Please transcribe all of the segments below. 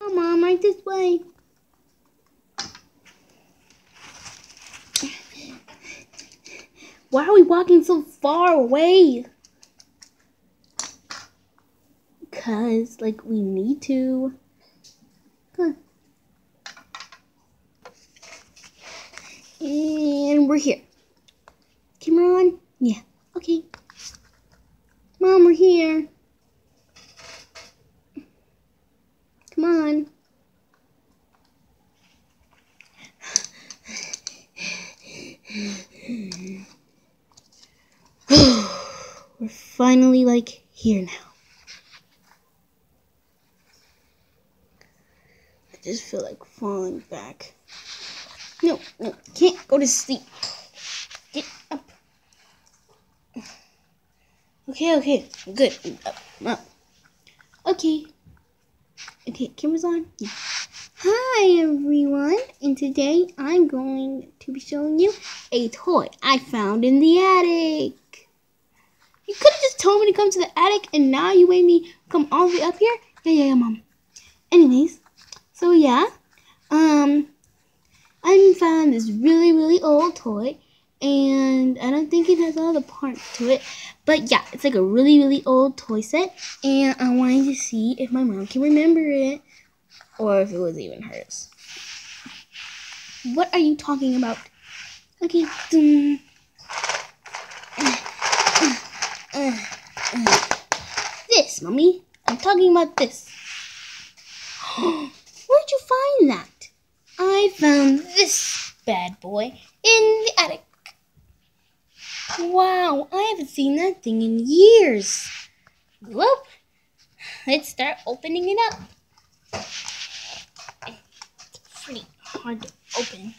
Oh, Mom, right this way. Why are we walking so far away? Because, like, we need to. Huh. And we're here. Camera on? Yeah. Okay. Mom, we're here. Come on. we're finally, like, here now. I just feel like falling back. No, no, can't go to sleep. Get up. Okay, okay, good. Up, up. Okay. Okay, camera's on. Yeah. Hi everyone, and today I'm going to be showing you a toy I found in the attic. You could have just told me to come to the attic, and now you made me come all the way up here. Yeah, yeah, yeah, mom. Anyways, so yeah, um, I found this really, really old toy, and I don't think it has all the parts to it. But yeah, it's like a really, really old toy set, and I wanted to see if my mom can remember it, or if it was even hers. What are you talking about? Okay. This, mommy. I'm talking about this. Where'd you find that? I found this bad boy in the attic. Wow, I haven't seen that thing in years. Whoop. Let's start opening it up. It's pretty hard to open.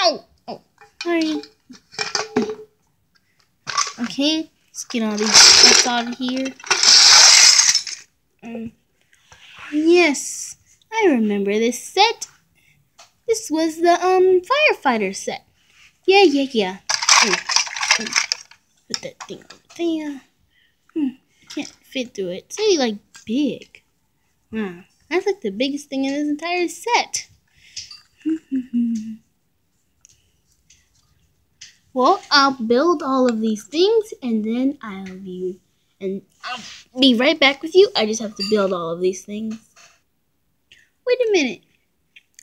Ow! Oh, sorry. Okay, let's get all these stuff out of here. Um, yes, I remember this set. This was the um firefighter set. Yeah, yeah, yeah. Mm. Put that thing over there. Hmm, can't fit through it. It's really like big. Wow, that's like the biggest thing in this entire set. well, I'll build all of these things and then I'll be and I'll be right back with you. I just have to build all of these things. Wait a minute.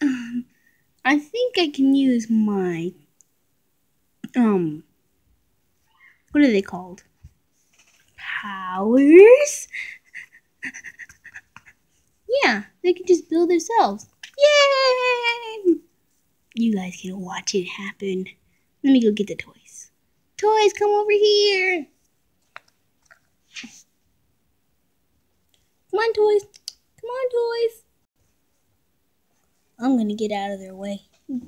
Um, I think I can use my um what are they called? Powers? yeah, they can just build themselves. Yay! You guys can watch it happen. Let me go get the toys. Toys, come over here. Come on, toys. Come on, toys. I'm gonna get out of their way. Wow!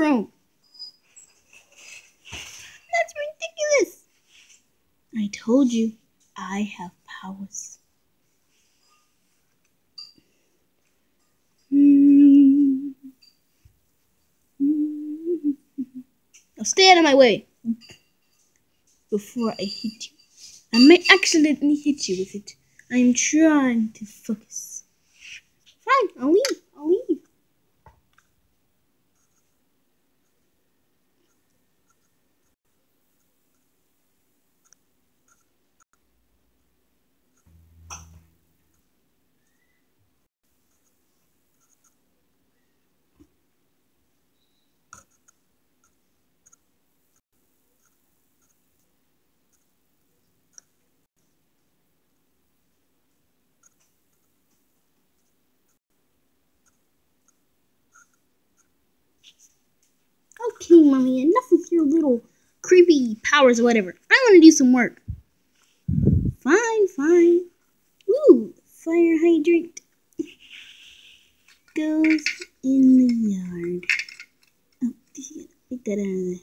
That's ridiculous! I told you, I have powers. Now stay out of my way before I hit you. I may accidentally hit you with it. I'm trying to focus. Fine, I'll leave. I'll leave. Okay, mommy, enough with your little creepy powers or whatever. I want to do some work. Fine, fine. Ooh, fire hydrant goes in the yard. Oh, is Take that out of the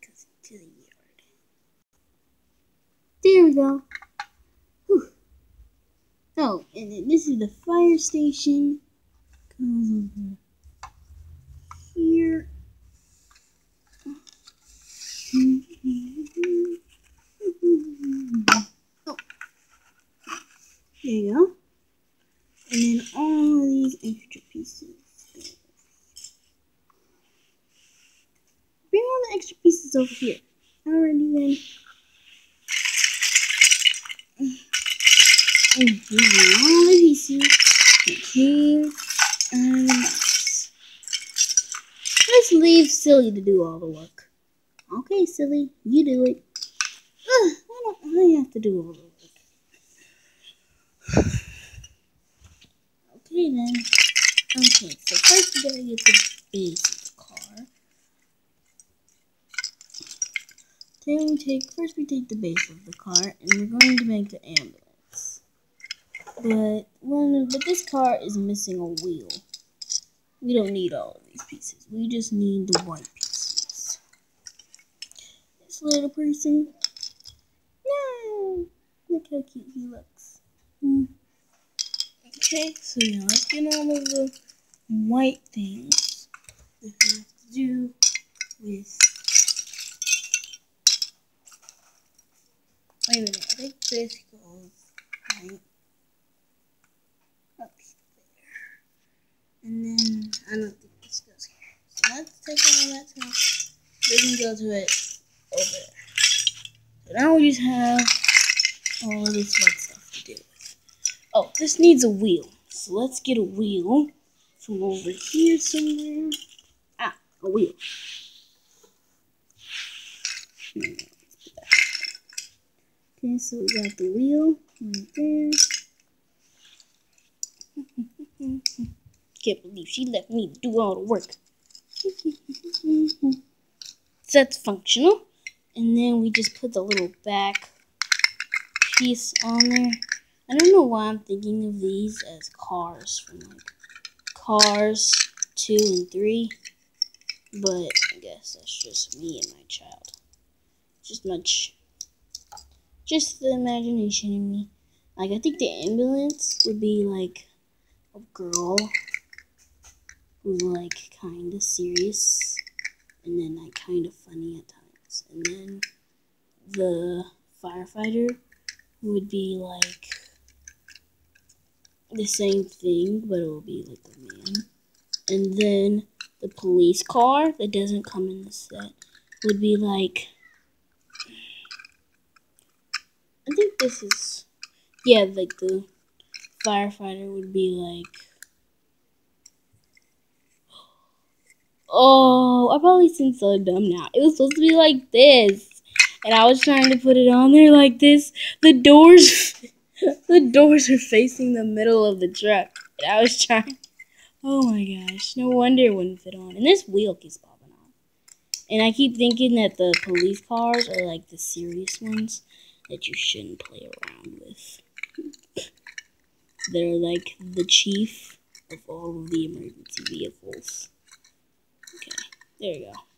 goes to the yard. There we go. Whew. Oh, and then this is the fire station. Goes over here. There you go. And then all these extra pieces. Bring all the extra pieces over here. Alrighty then. And here all the pieces. Here and. Let's leave Silly to do all the work. Silly, you do it. Ugh, why don't I have to do all the work? Okay then. Okay, so first we gotta get the base of the car. Then we take first we take the base of the car and we're going to make the ambulance. But one but this car is missing a wheel. We don't need all of these pieces. We just need the white pieces. Little person. No! Look how cute he looks. Mm. Okay, so now let's get all of the white things that have to do with. Wait a minute, I think this goes right up there. And then I don't think this goes here. So let's take all that stuff. We can go to it over there. So now we just have all of this white stuff to do with. Oh, this needs a wheel. So let's get a wheel from over here somewhere. Ah, a wheel. Okay, so we got the wheel right there. Can't believe she left me do all the work. that's functional. And then we just put the little back piece on there. I don't know why I'm thinking of these as cars from like Cars 2 and 3. But I guess that's just me and my child. Just much. Just the imagination in me. Like, I think the ambulance would be like a girl who's like kind of serious and then like kind of funny at times. The firefighter would be like the same thing, but it will be like a man. And then the police car that doesn't come in the set would be like. I think this is. Yeah, like the firefighter would be like. Oh, I probably seem so dumb now. It was supposed to be like this. And I was trying to put it on there like this. The doors. the doors are facing the middle of the truck. And I was trying. Oh my gosh. No wonder it wouldn't fit on. And this wheel keeps popping on. And I keep thinking that the police cars are like the serious ones that you shouldn't play around with. They're like the chief of all of the emergency vehicles. Okay, there you go.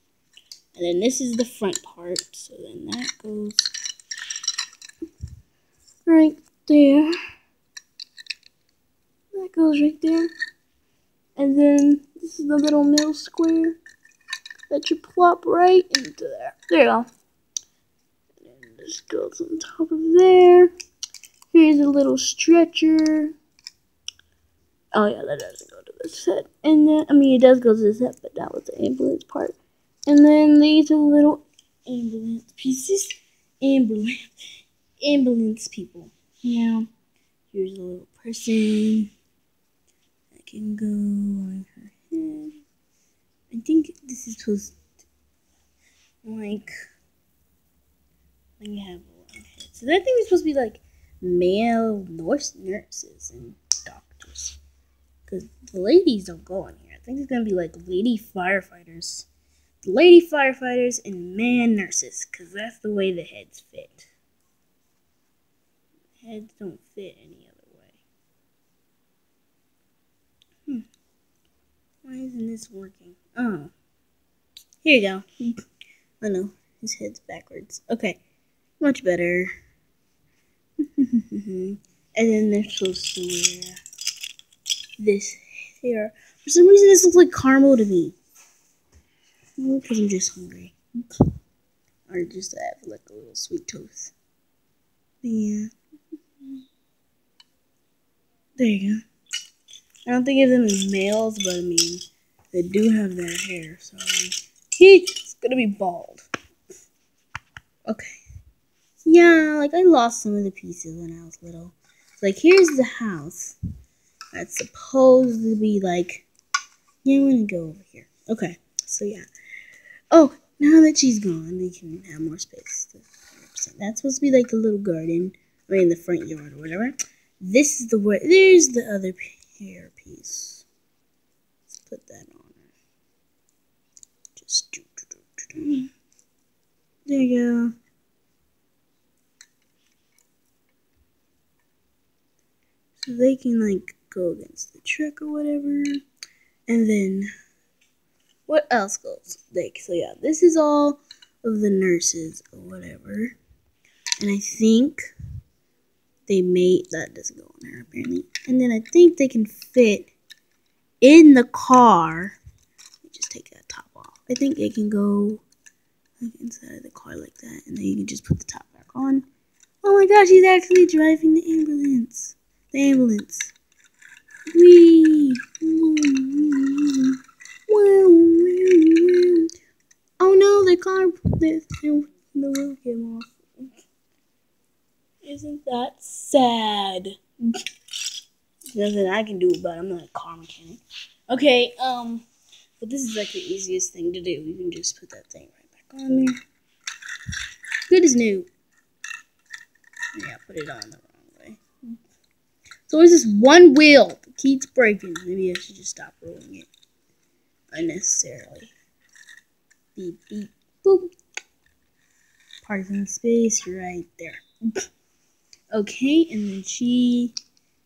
And then this is the front part. So then that goes right there. That goes right there. And then this is the little middle square that you plop right into there. There you go. And this goes on top of there. Here's a little stretcher. Oh yeah, that doesn't go to the set. And then, I mean, it does go to the set, but that was the ambulance part. And then these are little ambulance pieces. Ambulance, ambulance people. Yeah. Here's a little person that can go on her head. I think this is supposed to, like, when you have a long head. So that thing is supposed to be like male nurse nurses and doctors. Because the ladies don't go on here. I think it's going to be like lady firefighters. Lady firefighters and man nurses, because that's the way the heads fit. Heads don't fit any other way. Hmm. Why isn't this working? Oh. Here you go. Oh no, his head's backwards. Okay, much better. and then they're supposed to wear this here. For some reason, this looks like caramel to me. Oh, because I'm just hungry. Or just have like a little sweet tooth. Yeah. There you go. I don't think of them as males, but I mean, they do have their hair, so he's gonna be bald. Okay. Yeah, like I lost some of the pieces when I was little. Like, here's the house. That's supposed to be like. Yeah, I'm gonna go over here. Okay, so yeah. Oh, now that she's gone, we can have more space. That's supposed to be like a little garden, or in the front yard or whatever. This is the word. There's the other hair piece. Let's put that on. Just do, do, do, there you go. So they can like go against the trick or whatever. And then what else goes? Like so yeah, this is all of the nurses or whatever. And I think they made that doesn't go in there apparently. And then I think they can fit in the car. Just take that top off. I think it can go like inside of the car like that, and then you can just put the top back on. Oh my gosh, he's actually driving the ambulance. The ambulance. Wee. Oh no, the car, the, the wheel came off. Isn't that sad? Nothing I can do about it. I'm not a car mechanic. Okay, um, but this is like the easiest thing to do. You can just put that thing right back on there. Good as new. Yeah, put it on the wrong way. so it's this one wheel that keeps breaking. Maybe I should just stop rolling it unnecessarily. Beep, beep, boop. Parking space right there. Okay, and then she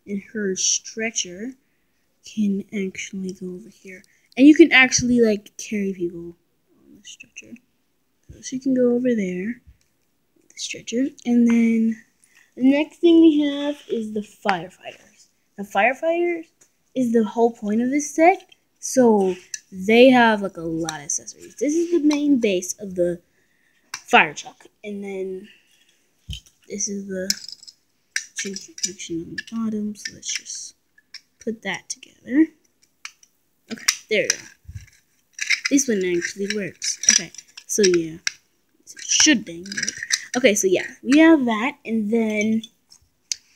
and her stretcher can actually go over here. And you can actually like carry people on the stretcher. So she can go over there, the stretcher, and then the next thing we have is the firefighters. The firefighters is the whole point of this set. So they have like a lot of accessories. This is the main base of the fire truck. And then this is the protection on the bottom. So let's just put that together. Okay, there we go. This one actually works. Okay, so yeah. It should dang work. Okay, so yeah, we have that, and then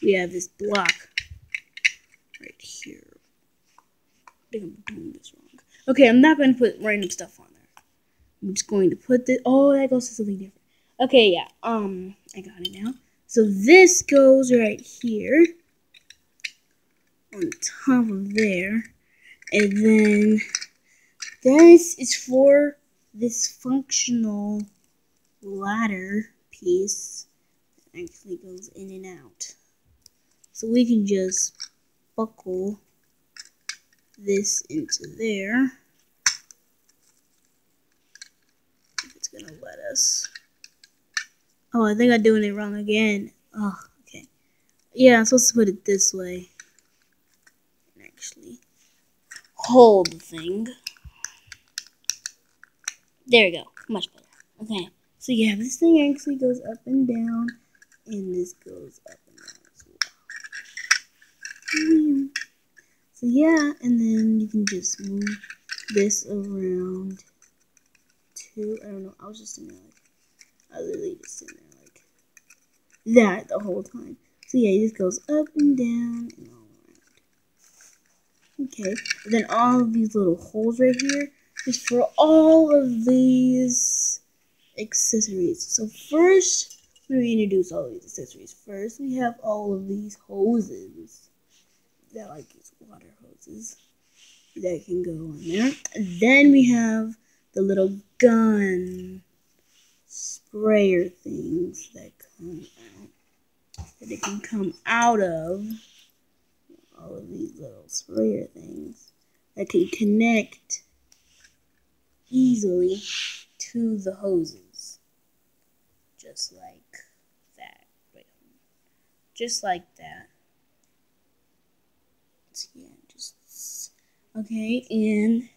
we have this block right here. I think I'm doing this wrong. Okay, I'm not going to put random stuff on there. I'm just going to put this. Oh, that goes to something different. Okay, yeah. Um, I got it now. So this goes right here on top of there, and then this is for this functional ladder piece that actually goes in and out. So we can just buckle this into there. It's gonna let us. Oh, I think I'm doing it wrong again. Oh, okay. Yeah, I'm supposed to put it this way. And actually hold the thing. There we go. Much better. Okay. So yeah, this thing actually goes up and down, and this goes up and down as well. Hmm. Yeah, and then you can just move this around to, I don't know, I was just in there like, I literally just in there like that the whole time. So yeah, it just goes up and down and all around. Okay, and then all of these little holes right here is for all of these accessories. So first, we introduce all these accessories. First, we have all of these hoses. They're like these water hoses that can go on there. then we have the little gun sprayer things that come out that it can come out of. All of these little sprayer things that can connect easily to the hoses. Just like that. Just like that. Yeah okay and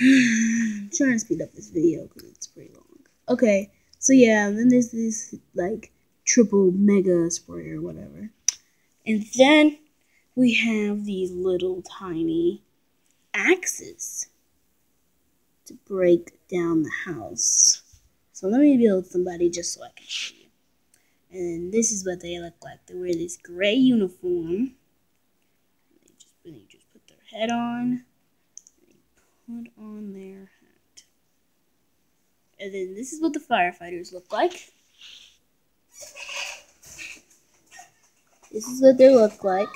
I'm trying to speed up this video because it's pretty long. Okay, so yeah, then there's this like triple mega spray or whatever. And then we have these little tiny axes to break down the house. So let me build somebody just so I can show you. And this is what they look like. They wear this gray uniform. They just, they just put their head on put on their hat. And then this is what the firefighters look like. This is what they look like.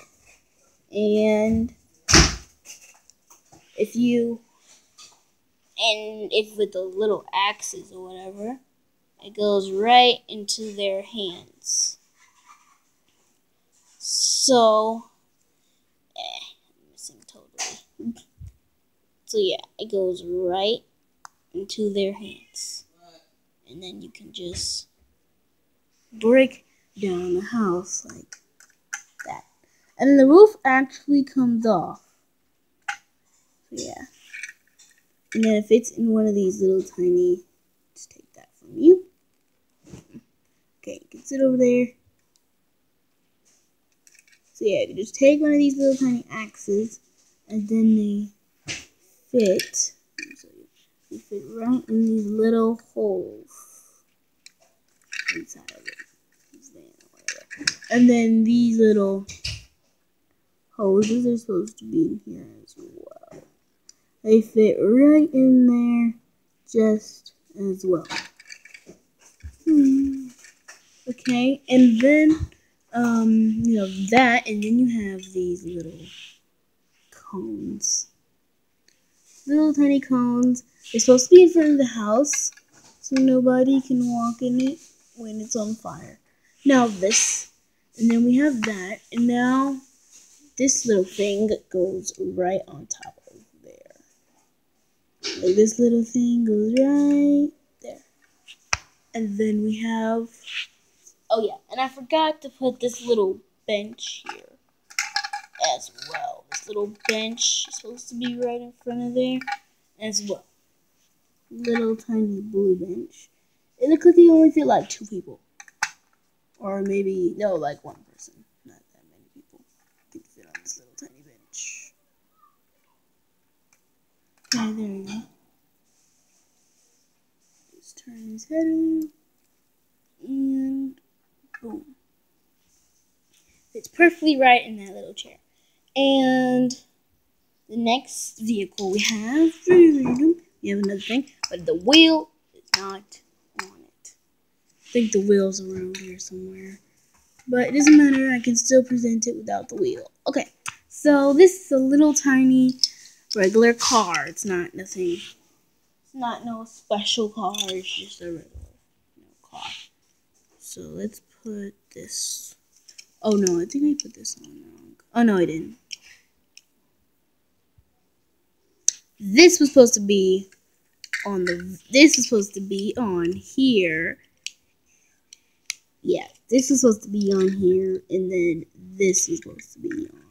And if you and if with the little axes or whatever, it goes right into their hands. So, eh, I'm missing totally. So yeah, it goes right into their hands. And then you can just break down the house like that. And the roof actually comes off. So yeah. And then it fits in one of these little tiny, just take that from you. Okay, you can sit over there. So yeah, you just take one of these little tiny axes and then they fit. You fit right in these little holes inside of it. And then these little hoses are supposed to be in here as well. They fit right in there just as well. Hmm. Okay, and then um, you know that, and then you have these little cones little tiny cones. They're supposed to be in front of the house so nobody can walk in it when it's on fire. Now this, and then we have that, and now this little thing goes right on top of there. Like this little thing goes right there. And then we have, oh yeah, and I forgot to put this little bench here as well. Little bench is supposed to be right in front of there as well. Little tiny blue bench. It looks like you only fit like two people. Or maybe, no, like one person. Not that many people can fit on this little tiny bench. Okay, there we go. Just turn his head around. And boom. It's perfectly right in that little chair. And the next vehicle we have, we have another thing, but the wheel is not on it. I think the wheel's around here somewhere. But it doesn't matter, I can still present it without the wheel. Okay, so this is a little tiny regular car. It's not nothing, it's not no special car, it's just a regular car. So let's put this, oh no, I think I put this on wrong. Oh no, I didn't. This was supposed to be on the this is supposed to be on here. Yeah this is supposed to be on here and then this is supposed to be on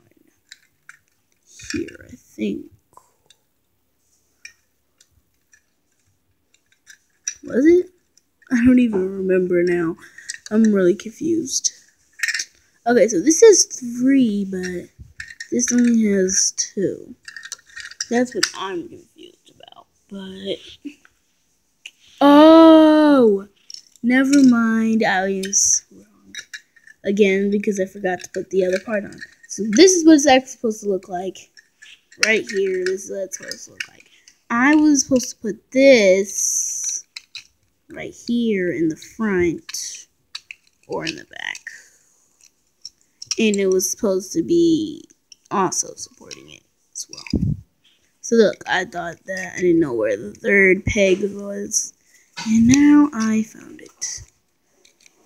here i think. Was it? I don't even remember now. I'm really confused. Okay so this is three but this only has two that's what I'm confused about. But oh, never mind. I was wrong again because I forgot to put the other part on. So this is what it's actually supposed to look like. Right here, this is what it's supposed to look like. I was supposed to put this right here in the front or in the back. And it was supposed to be also supporting it as well. Look, I thought that I didn't know where the third peg was. And now I found it.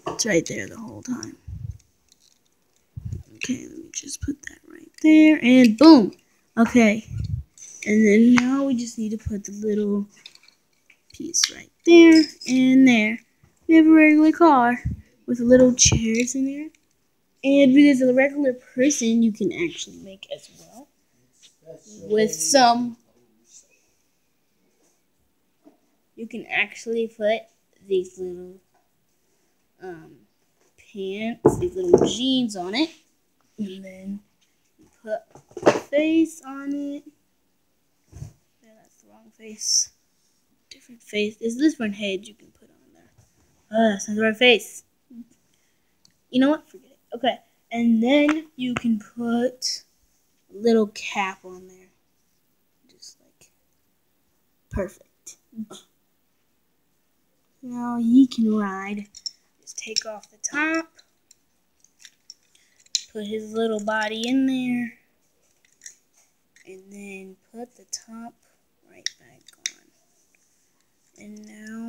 It's right there the whole time. Okay, let me just put that right there. And boom. Okay. And then now we just need to put the little piece right there and there. We have a regular car with little chairs in there. And because a regular person you can actually make as well. With some you can actually put these little um, pants, these little jeans on it. And then put a face on it. Yeah, that's the wrong face. Different face. There's one head you can put on there. Oh, that's not the right face. You know what? Forget it. Okay. And then you can put little cap on there. Just like perfect. Now he can ride. Just take off the top. Put his little body in there. And then put the top right back on. And now,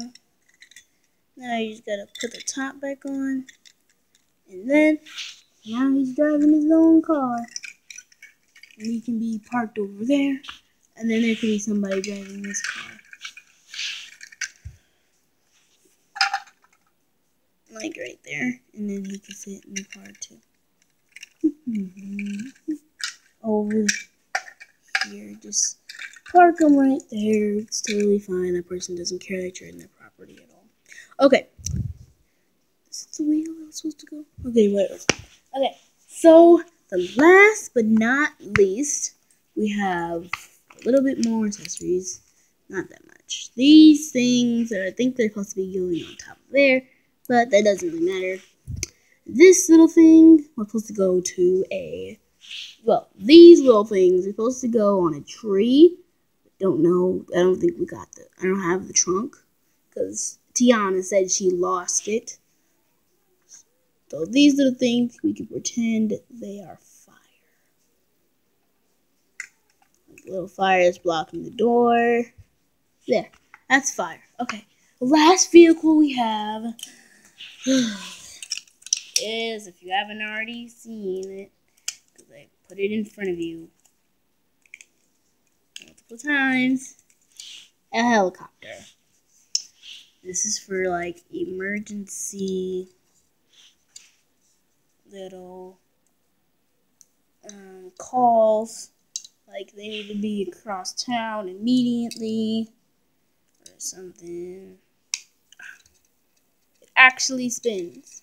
now you just gotta put the top back on. And then, now he's driving his own car. He can be parked over there. And then there could be somebody driving this car. like right there, and then he can sit in the car too. Over here, just park them right there. It's totally fine. That person doesn't care that you're in their property at all. Okay. Is the wheel I was supposed to go? Okay, whatever. Okay, so the last but not least, we have a little bit more accessories. Not that much. These things that I think they're supposed to be going on top of there but that doesn't really matter. This little thing was supposed to go to a, well, these little things are supposed to go on a tree. Don't know, I don't think we got the, I don't have the trunk, because Tiana said she lost it. So these little things, we can pretend they are fire. Little fire is blocking the door. There, that's fire. Okay, the last vehicle we have is, if you haven't already seen it, because I put it in front of you multiple times, a helicopter. This is for like emergency little um, calls, like they need to be across town immediately or something It actually spins.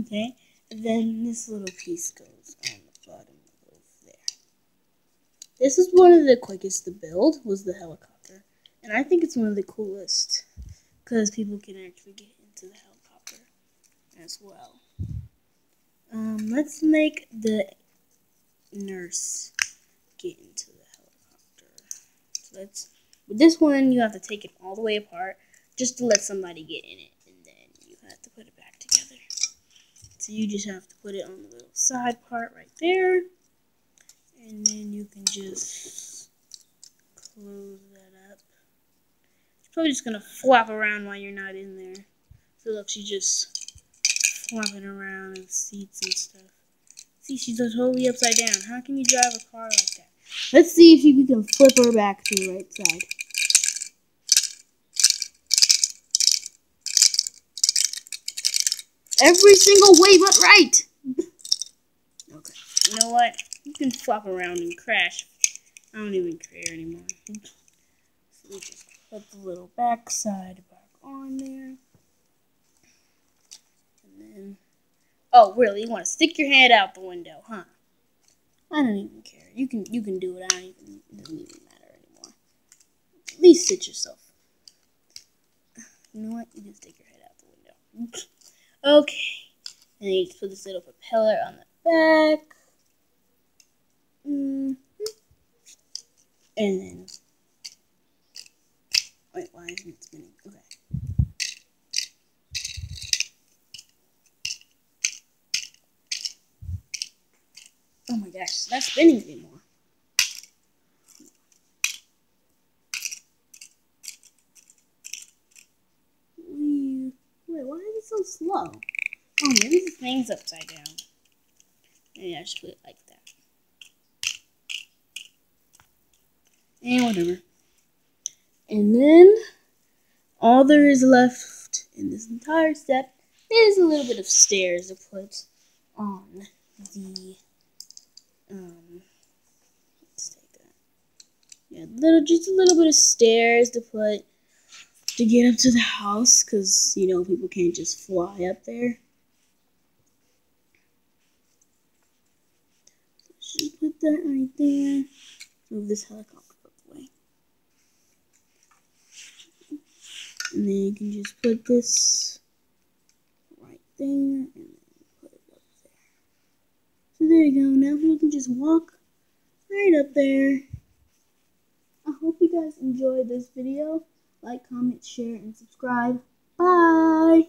Okay, and then this little piece goes on the bottom of there. This is one of the quickest to build, was the helicopter. And I think it's one of the coolest, because people can actually get into the helicopter as well. Um, let's make the nurse get into the helicopter. So let's, with this one, you have to take it all the way apart just to let somebody get in it And then you have to put it back together. So you just have to put it on the little side part right there. And then you can just close that up. It's probably just going to flop around while you're not in there. So look, she's just flopping around in seats and stuff. See, she's totally upside down. How can you drive a car like that? Let's see if we can flip her back to the right side. Every single way but right. okay. You know what? You can flop around and crash. I don't even care anymore. So we just put the little back side back on there. Oh really? You wanna stick your head out the window, huh? I don't even care. You can you can do it. I don't even it doesn't even matter anymore. At least sit yourself. You know what? You can stick your head out the window. Okay. And then you put this little propeller on the back. Mm -hmm. And then, wait, why isn't it spinning? Oh my gosh, it's not spinning anymore. Wait, why is it so slow? Oh, maybe the thing's upside down. Maybe I should put it like that. And whatever. And then, all there is left in this entire step is a little bit of stairs to put on the um let's take that. Yeah, little just a little bit of stairs to put to get up to the house because you know people can't just fly up there. Just put that right there. Move this helicopter out the way. And then you can just put this right there and then put it up there. There you go. Now we can just walk right up there. I hope you guys enjoyed this video. Like, comment, share, and subscribe. Bye!